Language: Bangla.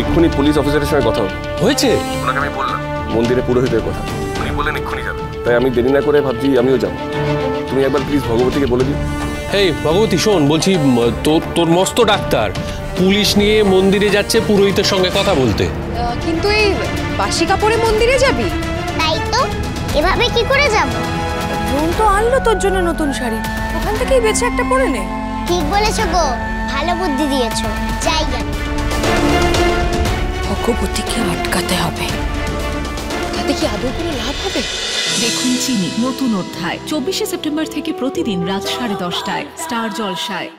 এক্ষুনি পুলিশ অফিসারের সঙ্গে কথা হয়েছে? ওনাকে আমি বললাম। মন্দিরে পুরোহিতের কথা। উনি বললেন এক্ষুনি যাবে তাই আমি দেরি না করে ভাবছি আমিও যাব। তুমি একবার প্লিজ ভগবতীকে বলে দিও। এই ভগবতী শোন বলছি তোর তোর মস্ত ডাক্তার। পুলিশ নিয়ে মন্দিরে যাচ্ছে পুরোহিতের সঙ্গে কথা বলতে। কিন্তু এই বাসি কাপড়ে মন্দিরে যাবি? তাই তো। এভাবে কি করে যাব? রুম তো আনলো তোর জন্য নতুন শাড়ি। ওখান থেকেই বেছে একটা পরে নে। ঠিক বলেছ গো। ভালো বুদ্ধি দিয়েছ। যাই আমি ভগবতীকে আটকাতে হবে। তাতে কি আদৌ কোনো লাভ হবে? দেখুন চিনি, নতুন অধ্যায়। চব্বিশে সেপ্টেম্বর থেকে প্রতিদিন রাত সাড়ে দশটায়, স্টার জলসায়।